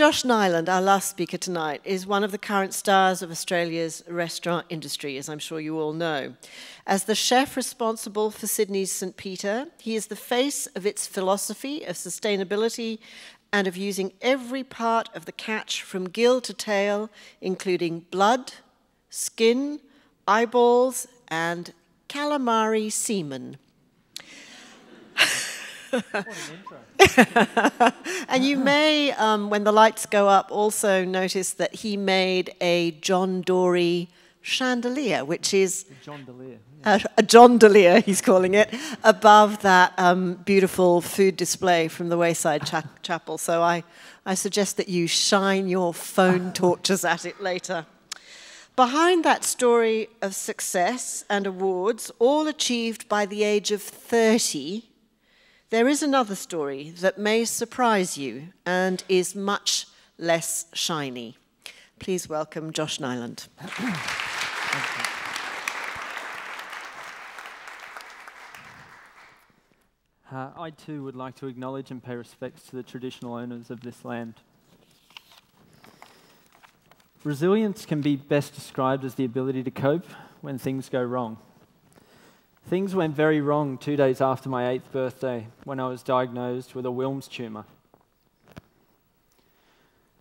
Josh Niland, our last speaker tonight, is one of the current stars of Australia's restaurant industry, as I'm sure you all know. As the chef responsible for Sydney's St. Peter, he is the face of its philosophy of sustainability and of using every part of the catch from gill to tail, including blood, skin, eyeballs, and calamari semen. and you may, um, when the lights go up, also notice that he made a John Dory chandelier, which is Delia. a, a John Delia, he's calling it, above that um, beautiful food display from the Wayside cha- Chapel. So I, I suggest that you shine your phone torches at it later. Behind that story of success and awards, all achieved by the age of 30, there is another story that may surprise you and is much less shiny. Please welcome Josh Niland. Uh, I too would like to acknowledge and pay respects to the traditional owners of this land. Resilience can be best described as the ability to cope when things go wrong. Things went very wrong two days after my eighth birthday when I was diagnosed with a Wilms tumour.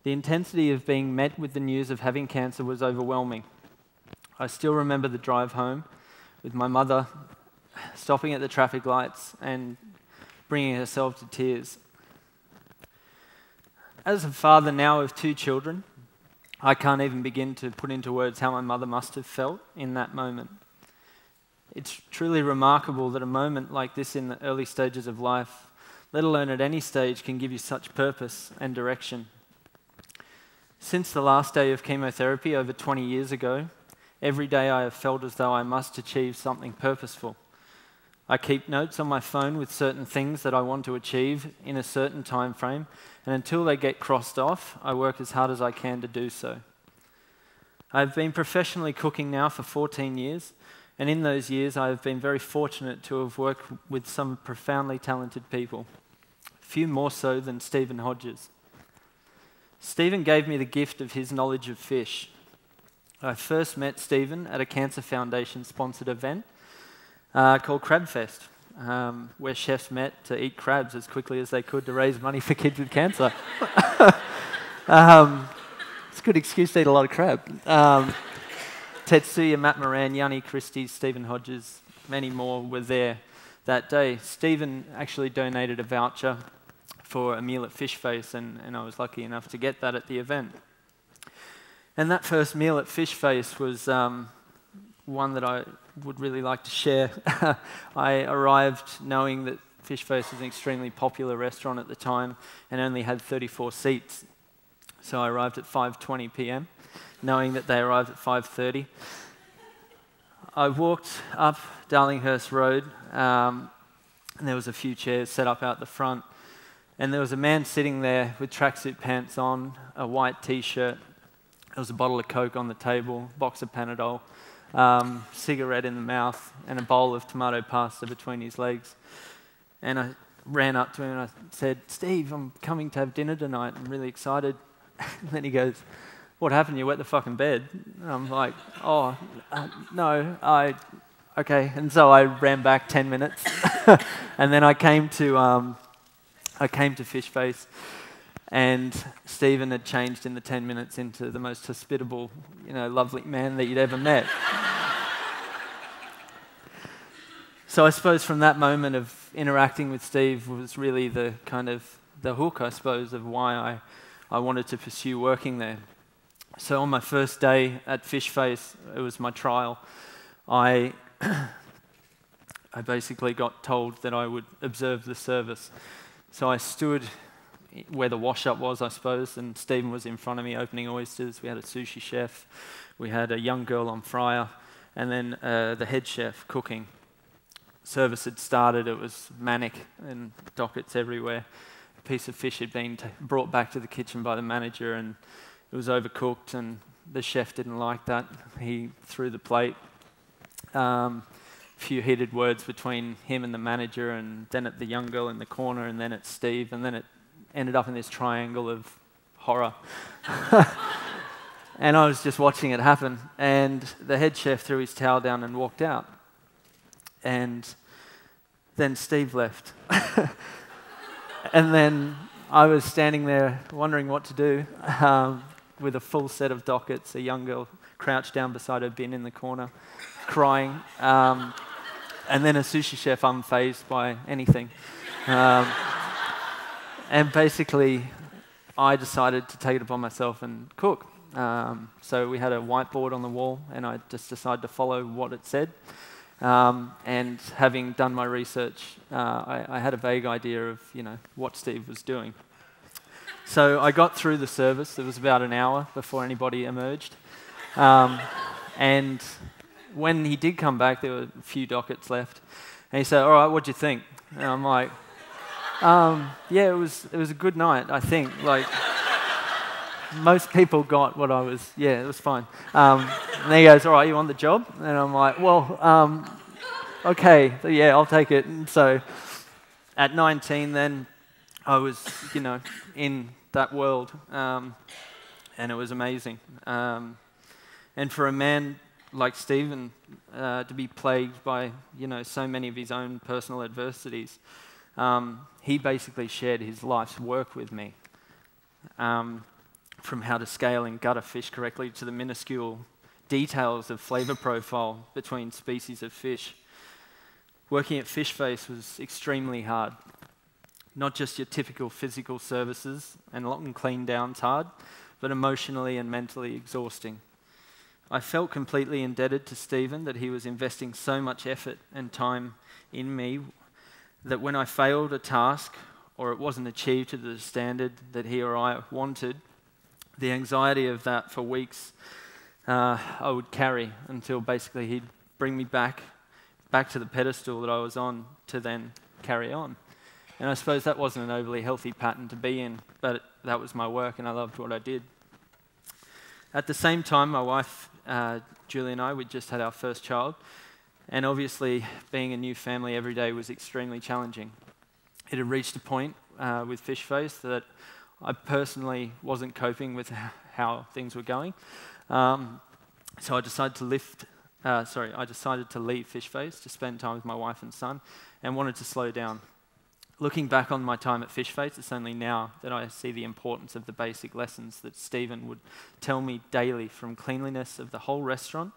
The intensity of being met with the news of having cancer was overwhelming. I still remember the drive home with my mother stopping at the traffic lights and bringing herself to tears. As a father now of two children, I can't even begin to put into words how my mother must have felt in that moment. It's truly remarkable that a moment like this in the early stages of life, let alone at any stage, can give you such purpose and direction. Since the last day of chemotherapy over 20 years ago, every day I have felt as though I must achieve something purposeful. I keep notes on my phone with certain things that I want to achieve in a certain time frame, and until they get crossed off, I work as hard as I can to do so. I've been professionally cooking now for 14 years, and in those years I have been very fortunate to have worked with some profoundly talented people, few more so than Stephen Hodges. Stephen gave me the gift of his knowledge of fish. I first met Stephen at a Cancer Foundation sponsored event uh, called Crabfest, um, where chefs met to eat crabs as quickly as they could to raise money for kids with cancer. um, it's a good excuse to eat a lot of crab. Um, Tetsuya, Matt Moran, Janni Kyritsis, Stephen Hodges, many more were there that day. Stephen actually donated a voucher for a meal at Fishface, and, and I was lucky enough to get that at the event. And that first meal at Fishface was um, one that I would really like to share. I arrived knowing that Fishface was an extremely popular restaurant at the time and only had 34 seats. So I arrived at 5:20 p.m., knowing that they arrived at 5:30. I walked up Darlinghurst Road, um, and there was a few chairs set up out the front, and there was a man sitting there with tracksuit pants on, a white T-shirt. There was a bottle of Coke on the table, box of Panadol, um, cigarette in the mouth, and a bowl of tomato pasta between his legs. And I ran up to him and I said, Steve, I'm coming to have dinner tonight. I'm really excited. and then he goes, What happened? You wet the fucking bed? And I'm like, Oh, uh, no, I, okay. And so I ran back 10 minutes. and then I came to, um, I came to Fishface. And Stephen had changed in the 10 minutes into the most hospitable, you know, lovely man that you'd ever met. so I suppose from that moment of interacting with Steve was really the kind of the hook, I suppose, of why I, I wanted to pursue working there. So on my first day at Fishface, it was my trial. I, I basically got told that I would observe the service. So I stood where the wash up was, I suppose, and Stephen was in front of me opening oysters. We had a sushi chef, we had a young girl on fryer, and then uh, the head chef cooking. Service had started, it was manic and dockets everywhere. A piece of fish had been t- brought back to the kitchen by the manager, and it was overcooked, and the chef didn't like that. He threw the plate. Um, few heated words between him and the manager, and then at the young girl in the corner, and then at Steve, and then it ended up in this triangle of horror. and I was just watching it happen. And the head chef threw his towel down and walked out. And then Steve left. and then I was standing there wondering what to do um, with a full set of dockets, a young girl crouched down beside her bin in the corner, crying, um, and then a sushi chef unfazed by anything. Um, and basically, I decided to take it upon myself and cook. Um, so we had a whiteboard on the wall, and I just decided to follow what it said. Um, and having done my research, uh, I, I, had a vague idea of you know what Steve was doing. So I got through the service. It was about an hour before anybody emerged, um, and when he did come back, there were a few dockets left, and he said, "All right, what do you think?" And I'm like, um, "Yeah, it was it was a good night. I think like." most people got what I was, yeah, it was fine. Um, and he goes, All right, you want the job? And I'm like, Well, um, okay, yeah, I'll take it. And so at 19, then I was, you know, in that world, um, and it was amazing. Um, and for a man like Stephen uh, to be plagued by, you know, so many of his own personal adversities, um, he basically shared his life's work with me. Um, from how to scale and gut a fish correctly to the minuscule details of flavor profile between species of fish. Working at Fishface was extremely hard. Not just your typical physical services and and clean down's hard, but emotionally and mentally exhausting. I felt completely indebted to Stephen that he was investing so much effort and time in me that when I failed a task or it wasn't achieved to the standard that he or I wanted, the anxiety of that for weeks uh, I would carry until basically he'd bring me back, back to the pedestal that I was on to then carry on. And I suppose that wasn't an overly healthy pattern to be in, but that was my work and I loved what I did. At the same time, my wife, uh, Julie, and I, we just had our first child. And obviously, being a new family every day was extremely challenging. It had reached a point uh, with Fishface that I personally wasn't coping with how things were going. Um, so I decided to lift, uh, sorry, I decided to leave Fishface to spend time with my wife and son and wanted to slow down. Looking back on my time at Fishface, it's only now that I see the importance of the basic lessons that Stephen would tell me daily from cleanliness of the whole restaurant,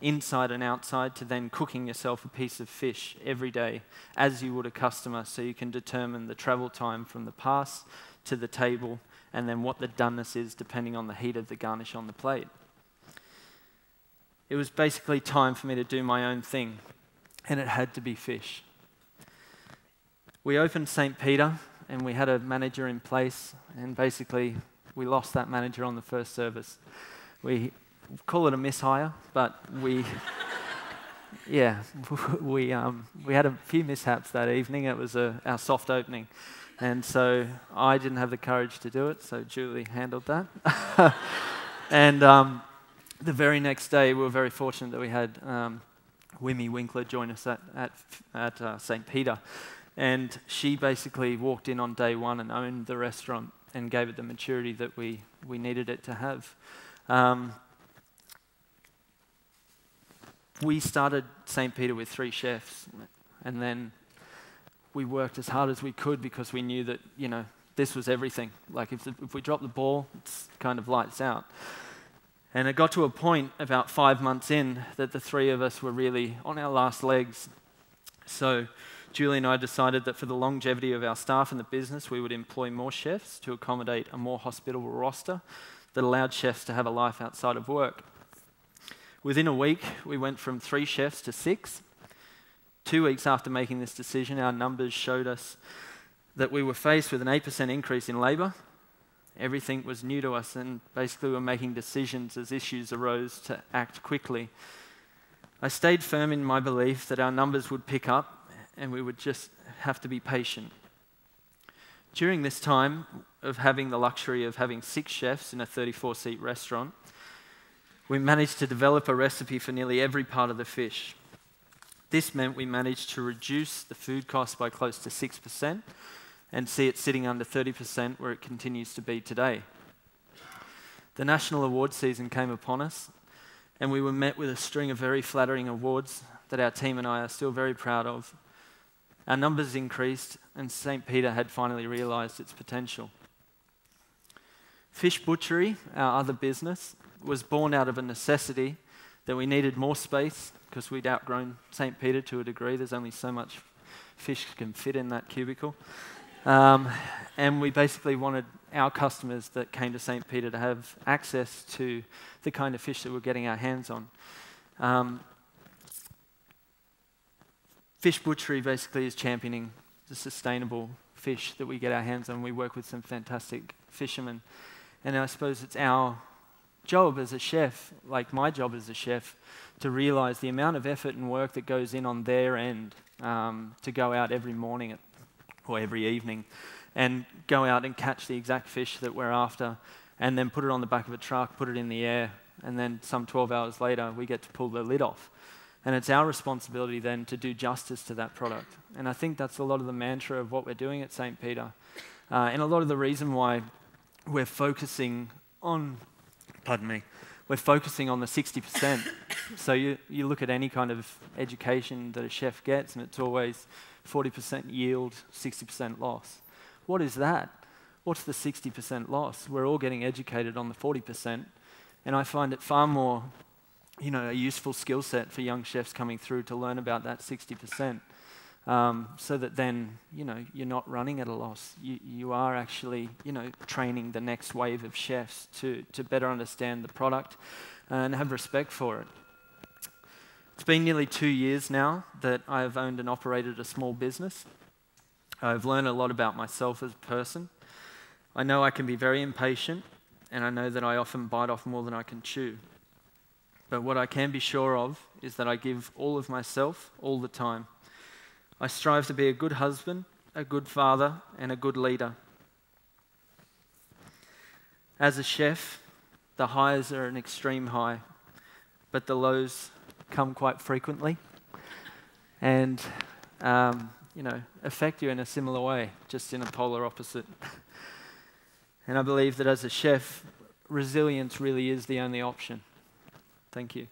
inside and outside, to then cooking yourself a piece of fish every day as you would a customer so you can determine the travel time from the pass to the table, and then what the doneness is depending on the heat of the garnish on the plate. It was basically time for me to do my own thing, and it had to be fish. We opened St. Peter, and we had a manager in place, and basically we lost that manager on the first service. We call it a mishire, but we, yeah, we, um, we had a few mishaps that evening. It was a, our soft opening. And so I didn't have the courage to do it, so Julie handled that. and um, the very next day, we were very fortunate that we had um, Wimmy Winkler join us at, at, at uh, St. Peter. And she basically walked in on day one and owned the restaurant and gave it the maturity that we, we needed it to have. Um, we started St. Peter with three chefs, and then we worked as hard as we could because we knew that, you know, this was everything. Like if, the, if we drop the ball, it's kind of lights out. And it got to a point about five months in that the three of us were really on our last legs. So Julie and I decided that for the longevity of our staff and the business, we would employ more chefs to accommodate a more hospitable roster that allowed chefs to have a life outside of work. Within a week, we went from three chefs to six, Two weeks after making this decision, our numbers showed us that we were faced with an 8% increase in labour. Everything was new to us, and basically, we were making decisions as issues arose to act quickly. I stayed firm in my belief that our numbers would pick up and we would just have to be patient. During this time of having the luxury of having six chefs in a 34 seat restaurant, we managed to develop a recipe for nearly every part of the fish. This meant we managed to reduce the food cost by close to 6% and see it sitting under 30% where it continues to be today. The national award season came upon us, and we were met with a string of very flattering awards that our team and I are still very proud of. Our numbers increased, and St. Peter had finally realised its potential. Fish Butchery, our other business, was born out of a necessity that we needed more space because we'd outgrown St. Peter to a degree. There's only so much fish can fit in that cubicle. Um, and we basically wanted our customers that came to St. Peter to have access to the kind of fish that we're getting our hands on. Um, fish Butchery basically is championing the sustainable fish that we get our hands on. We work with some fantastic fishermen and I suppose it's our job as a chef, like my job as a chef, to realize the amount of effort and work that goes in on their end um, to go out every morning at, or every evening and go out and catch the exact fish that we're after and then put it on the back of a truck, put it in the air, and then some 12 hours later we get to pull the lid off. And it's our responsibility then to do justice to that product. And I think that's a lot of the mantra of what we're doing at St. Peter. Uh, and a lot of the reason why we're focusing on, pardon me, we're focusing on the 60%. so you, you look at any kind of education that a chef gets, and it's always 40% yield, 60% loss. What is that? What's the 60% loss? We're all getting educated on the 40%, and I find it far more, you know, a useful skill set for young chefs coming through to learn about that 60% um, so that then you know you're not running at a loss. You, you are actually you know training the next wave of chefs to to better understand the product and have respect for it. It's been nearly two years now that I've owned and operated a small business. I've learned a lot about myself as a person. I know I can be very impatient, and I know that I often bite off more than I can chew. But what I can be sure of is that I give all of myself all the time. I strive to be a good husband, a good father, and a good leader. As a chef, the highs are an extreme high, but the lows come quite frequently and, um, you know, affect you in a similar way, just in a polar opposite. and I believe that as a chef, resilience really is the only option. Thank you.